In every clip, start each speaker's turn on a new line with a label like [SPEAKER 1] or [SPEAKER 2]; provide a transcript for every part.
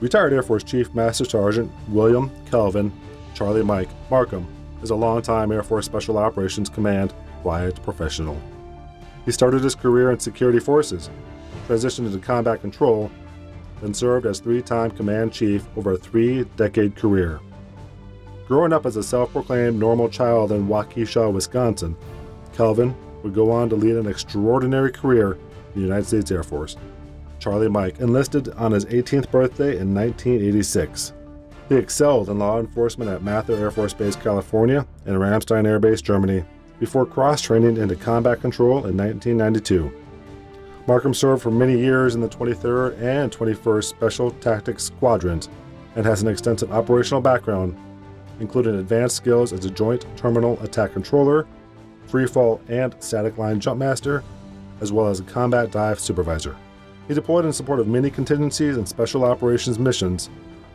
[SPEAKER 1] Retired Air Force Chief Master Sergeant William Calvin Charlie Mike Markham is a longtime Air Force Special Operations Command quiet professional. He started his career in security forces, transitioned into combat control, and served as three time command chief over a three decade career. Growing up as a self proclaimed normal child in Waukesha, Wisconsin, Calvin would go on to lead an extraordinary career in the United States Air Force. Charlie Mike enlisted on his 18th birthday in 1986. He excelled in law enforcement at Mather Air Force Base, California, and Ramstein Air Base, Germany, before cross training into combat control in 1992. Markham served for many years in the 23rd and 21st Special Tactics Squadrons and has an extensive operational background, including advanced skills as a Joint Terminal Attack Controller, Freefall and Static Line Jump Master, as well as a Combat Dive Supervisor. He deployed in support of many contingencies and special operations missions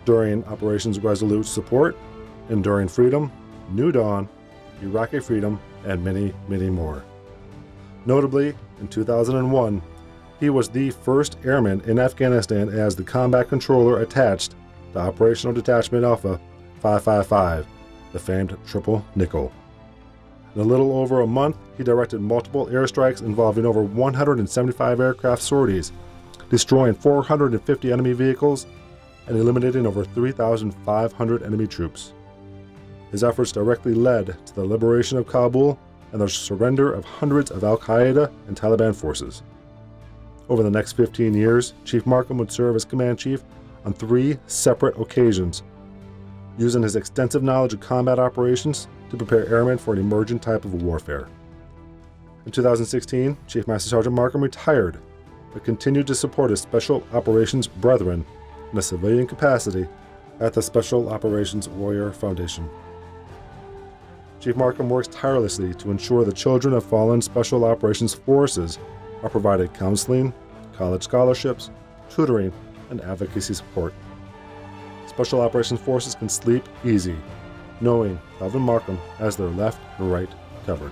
[SPEAKER 1] during Operations Resolute Support, Enduring Freedom, New Dawn, Iraqi Freedom, and many, many more. Notably, in 2001, he was the first airman in Afghanistan as the combat controller attached to Operational Detachment Alpha 555, the famed Triple Nickel. In a little over a month, he directed multiple airstrikes involving over 175 aircraft sorties, destroying 450 enemy vehicles and eliminating over 3,500 enemy troops. His efforts directly led to the liberation of Kabul and the surrender of hundreds of Al Qaeda and Taliban forces. Over the next 15 years, Chief Markham would serve as command chief on three separate occasions, using his extensive knowledge of combat operations to prepare airmen for an emergent type of warfare. In 2016, Chief Master Sergeant Markham retired, but continued to support his Special Operations brethren in a civilian capacity at the Special Operations Warrior Foundation. Chief Markham works tirelessly to ensure the children of fallen Special Operations forces are provided counseling, college scholarships, tutoring, and advocacy support. Special Operations Forces can sleep easy, knowing Calvin Markham has their left and right covered.